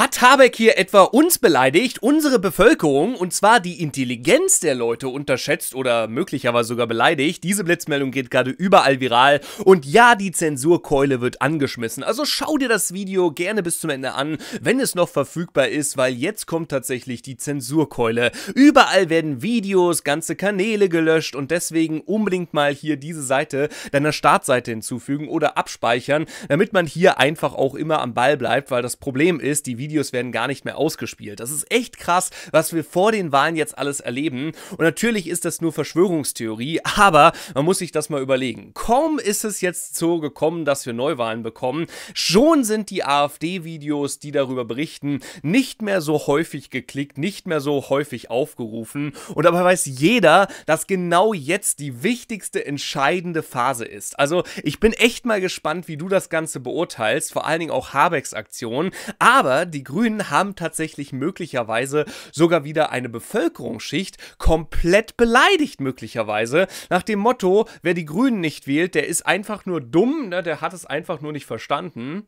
Hat Habeck hier etwa uns beleidigt, unsere Bevölkerung, und zwar die Intelligenz der Leute unterschätzt oder möglicherweise sogar beleidigt? Diese Blitzmeldung geht gerade überall viral und ja, die Zensurkeule wird angeschmissen. Also schau dir das Video gerne bis zum Ende an, wenn es noch verfügbar ist, weil jetzt kommt tatsächlich die Zensurkeule. Überall werden Videos, ganze Kanäle gelöscht und deswegen unbedingt mal hier diese Seite deiner Startseite hinzufügen oder abspeichern, damit man hier einfach auch immer am Ball bleibt, weil das Problem ist, die Videos werden gar nicht mehr ausgespielt. Das ist echt krass, was wir vor den Wahlen jetzt alles erleben. Und natürlich ist das nur Verschwörungstheorie, aber man muss sich das mal überlegen. Kaum ist es jetzt so gekommen, dass wir Neuwahlen bekommen, schon sind die AfD-Videos, die darüber berichten, nicht mehr so häufig geklickt, nicht mehr so häufig aufgerufen. Und dabei weiß jeder, dass genau jetzt die wichtigste entscheidende Phase ist. Also ich bin echt mal gespannt, wie du das Ganze beurteilst, vor allen Dingen auch Habecks Aktion. Aber die Grünen haben tatsächlich möglicherweise sogar wieder eine Bevölkerungsschicht komplett beleidigt, möglicherweise. Nach dem Motto, wer die Grünen nicht wählt, der ist einfach nur dumm, ne? der hat es einfach nur nicht verstanden.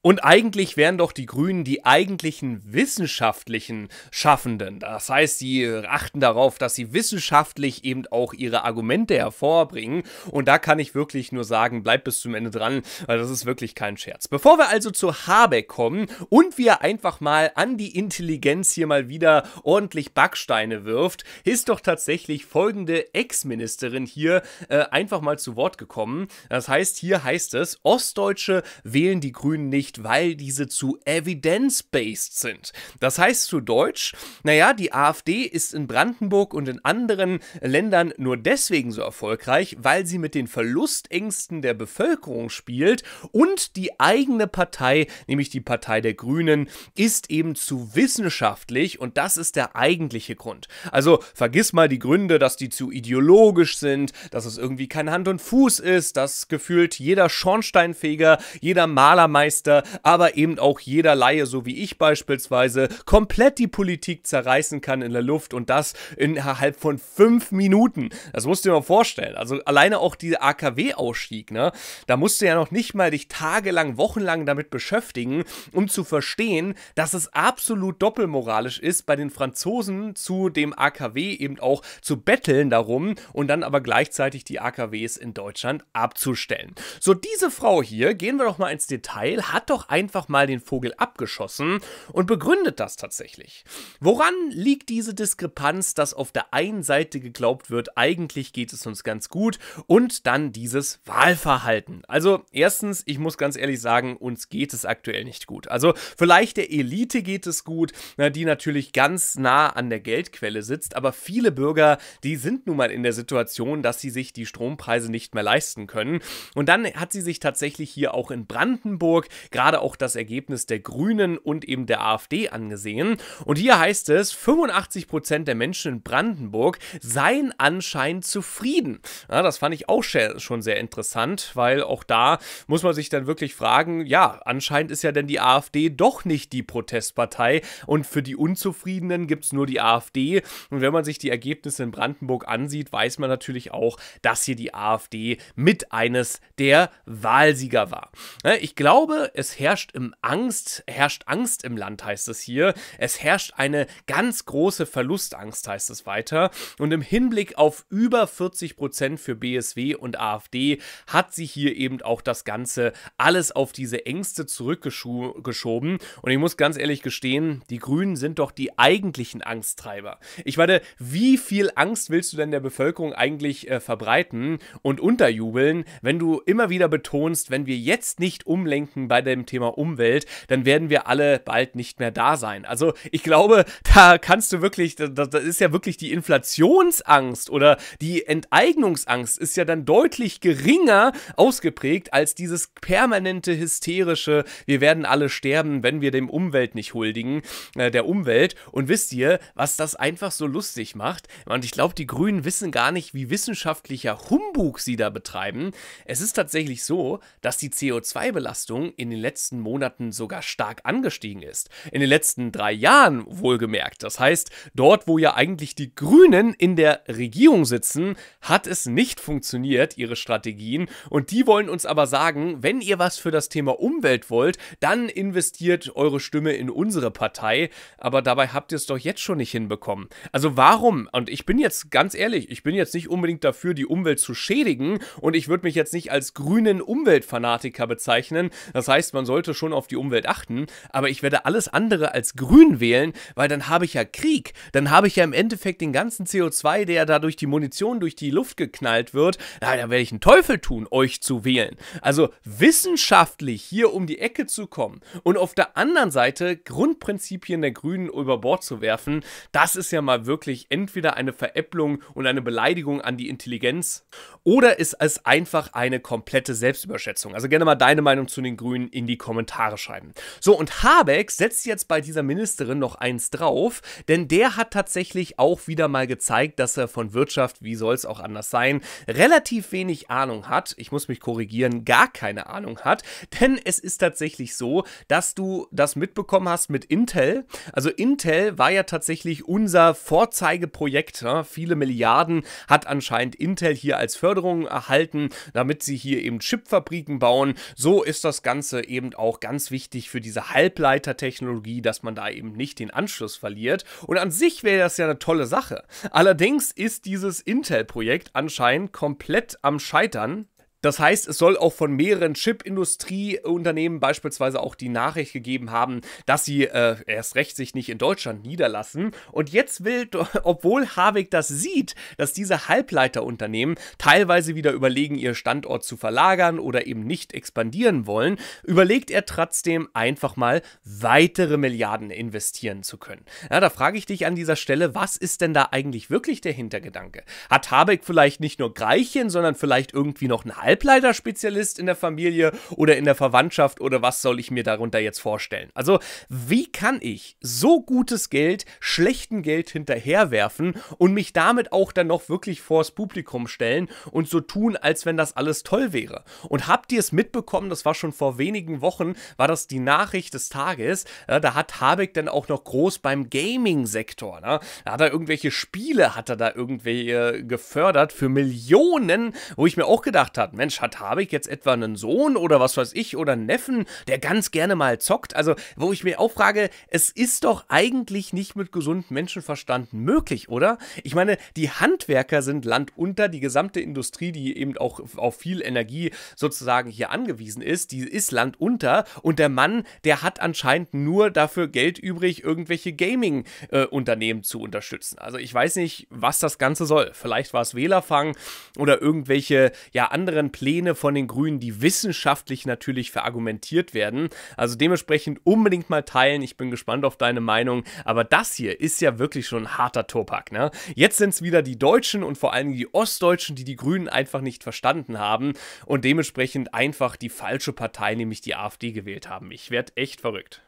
Und eigentlich wären doch die Grünen die eigentlichen wissenschaftlichen Schaffenden. Das heißt, sie achten darauf, dass sie wissenschaftlich eben auch ihre Argumente hervorbringen. Und da kann ich wirklich nur sagen, bleibt bis zum Ende dran, weil das ist wirklich kein Scherz. Bevor wir also zu Habeck kommen und wir einfach mal an die Intelligenz hier mal wieder ordentlich Backsteine wirft, ist doch tatsächlich folgende Ex-Ministerin hier äh, einfach mal zu Wort gekommen. Das heißt, hier heißt es, Ostdeutsche wählen die Grünen nicht nicht, weil diese zu evidence-based sind. Das heißt zu Deutsch, naja, die AfD ist in Brandenburg und in anderen Ländern nur deswegen so erfolgreich, weil sie mit den Verlustängsten der Bevölkerung spielt und die eigene Partei, nämlich die Partei der Grünen, ist eben zu wissenschaftlich und das ist der eigentliche Grund. Also vergiss mal die Gründe, dass die zu ideologisch sind, dass es irgendwie kein Hand und Fuß ist, dass gefühlt jeder Schornsteinfeger, jeder Malermeister aber eben auch jeder Laie, so wie ich beispielsweise, komplett die Politik zerreißen kann in der Luft und das innerhalb von fünf Minuten. Das musst du dir mal vorstellen. Also alleine auch dieser AKW-Ausstieg, ne? Da musst du ja noch nicht mal dich tagelang, wochenlang damit beschäftigen, um zu verstehen, dass es absolut doppelmoralisch ist, bei den Franzosen zu dem AKW eben auch zu betteln darum und dann aber gleichzeitig die AKWs in Deutschland abzustellen. So, diese Frau hier, gehen wir doch mal ins Detail, hat doch einfach mal den Vogel abgeschossen und begründet das tatsächlich. Woran liegt diese Diskrepanz, dass auf der einen Seite geglaubt wird, eigentlich geht es uns ganz gut und dann dieses Wahlverhalten? Also erstens, ich muss ganz ehrlich sagen, uns geht es aktuell nicht gut. Also vielleicht der Elite geht es gut, die natürlich ganz nah an der Geldquelle sitzt, aber viele Bürger, die sind nun mal in der Situation, dass sie sich die Strompreise nicht mehr leisten können. Und dann hat sie sich tatsächlich hier auch in Brandenburg gerade auch das Ergebnis der Grünen und eben der AfD angesehen. Und hier heißt es, 85% der Menschen in Brandenburg seien anscheinend zufrieden. Ja, das fand ich auch schon sehr interessant, weil auch da muss man sich dann wirklich fragen, ja, anscheinend ist ja denn die AfD doch nicht die Protestpartei und für die Unzufriedenen gibt es nur die AfD. Und wenn man sich die Ergebnisse in Brandenburg ansieht, weiß man natürlich auch, dass hier die AfD mit eines der Wahlsieger war. Ich glaube, es es herrscht im Angst, herrscht Angst im Land, heißt es hier. Es herrscht eine ganz große Verlustangst, heißt es weiter. Und im Hinblick auf über 40 Prozent für BSW und AfD hat sie hier eben auch das Ganze alles auf diese Ängste zurückgeschoben. Und ich muss ganz ehrlich gestehen, die Grünen sind doch die eigentlichen Angsttreiber. Ich meine, wie viel Angst willst du denn der Bevölkerung eigentlich äh, verbreiten und unterjubeln, wenn du immer wieder betonst, wenn wir jetzt nicht umlenken bei dem dem Thema Umwelt, dann werden wir alle bald nicht mehr da sein. Also ich glaube, da kannst du wirklich, das, das ist ja wirklich die Inflationsangst oder die Enteignungsangst ist ja dann deutlich geringer ausgeprägt als dieses permanente hysterische, wir werden alle sterben, wenn wir dem Umwelt nicht huldigen, äh, der Umwelt. Und wisst ihr, was das einfach so lustig macht? Und ich glaube, die Grünen wissen gar nicht, wie wissenschaftlicher Humbug sie da betreiben. Es ist tatsächlich so, dass die CO2-Belastung in den letzten letzten Monaten sogar stark angestiegen ist. In den letzten drei Jahren wohlgemerkt. Das heißt, dort, wo ja eigentlich die Grünen in der Regierung sitzen, hat es nicht funktioniert, ihre Strategien. Und die wollen uns aber sagen, wenn ihr was für das Thema Umwelt wollt, dann investiert eure Stimme in unsere Partei. Aber dabei habt ihr es doch jetzt schon nicht hinbekommen. Also warum? Und ich bin jetzt ganz ehrlich, ich bin jetzt nicht unbedingt dafür, die Umwelt zu schädigen. Und ich würde mich jetzt nicht als grünen Umweltfanatiker bezeichnen. Das heißt, man sollte schon auf die Umwelt achten. Aber ich werde alles andere als grün wählen, weil dann habe ich ja Krieg. Dann habe ich ja im Endeffekt den ganzen CO2, der da durch die Munition durch die Luft geknallt wird. Na, da werde ich einen Teufel tun, euch zu wählen. Also wissenschaftlich hier um die Ecke zu kommen und auf der anderen Seite Grundprinzipien der Grünen über Bord zu werfen, das ist ja mal wirklich entweder eine Veräpplung und eine Beleidigung an die Intelligenz oder ist es einfach eine komplette Selbstüberschätzung. Also gerne mal deine Meinung zu den Grünen in die Kommentare schreiben. So, und Habeck setzt jetzt bei dieser Ministerin noch eins drauf, denn der hat tatsächlich auch wieder mal gezeigt, dass er von Wirtschaft, wie soll es auch anders sein, relativ wenig Ahnung hat. Ich muss mich korrigieren, gar keine Ahnung hat, denn es ist tatsächlich so, dass du das mitbekommen hast mit Intel. Also Intel war ja tatsächlich unser Vorzeigeprojekt. Ne? Viele Milliarden hat anscheinend Intel hier als Förderung erhalten, damit sie hier eben Chipfabriken bauen. So ist das Ganze eben auch ganz wichtig für diese Halbleitertechnologie, dass man da eben nicht den Anschluss verliert. Und an sich wäre das ja eine tolle Sache. Allerdings ist dieses Intel-Projekt anscheinend komplett am Scheitern. Das heißt, es soll auch von mehreren Chip-Industrieunternehmen beispielsweise auch die Nachricht gegeben haben, dass sie äh, erst recht sich nicht in Deutschland niederlassen. Und jetzt will, obwohl Habeck das sieht, dass diese Halbleiterunternehmen teilweise wieder überlegen, ihr Standort zu verlagern oder eben nicht expandieren wollen, überlegt er trotzdem einfach mal weitere Milliarden investieren zu können. Ja, da frage ich dich an dieser Stelle, was ist denn da eigentlich wirklich der Hintergedanke? Hat Habeck vielleicht nicht nur Greichen, sondern vielleicht irgendwie noch ein Halbleiterspezialist in der Familie oder in der Verwandtschaft oder was soll ich mir darunter jetzt vorstellen? Also, wie kann ich so gutes Geld schlechten Geld hinterherwerfen und mich damit auch dann noch wirklich vors Publikum stellen und so tun, als wenn das alles toll wäre? Und habt ihr es mitbekommen, das war schon vor wenigen Wochen, war das die Nachricht des Tages, ja, da hat Habeck dann auch noch groß beim Gaming-Sektor, ne? da hat er irgendwelche Spiele, hat er da irgendwelche gefördert für Millionen, wo ich mir auch gedacht habe, Mensch, hat Habeck jetzt etwa einen Sohn oder was weiß ich oder einen Neffen, der ganz gerne mal zockt? Also, wo ich mir auch frage, es ist doch eigentlich nicht mit gesundem Menschenverstand möglich, oder? Ich meine, die Handwerker sind landunter, die gesamte Industrie, die eben auch auf viel Energie sozusagen hier angewiesen ist, die ist landunter und der Mann, der hat anscheinend nur dafür Geld übrig, irgendwelche Gaming-Unternehmen äh, zu unterstützen. Also ich weiß nicht, was das Ganze soll. Vielleicht war es Wählerfang oder irgendwelche ja anderen Pläne von den Grünen, die wissenschaftlich natürlich verargumentiert werden. Also dementsprechend unbedingt mal teilen. Ich bin gespannt auf deine Meinung. Aber das hier ist ja wirklich schon ein harter Topak. Ne? Jetzt sind es wieder die Deutschen und vor allem die Ostdeutschen, die die Grünen einfach nicht verstanden haben und dementsprechend einfach die falsche Partei, nämlich die AfD, gewählt haben. Ich werde echt verrückt.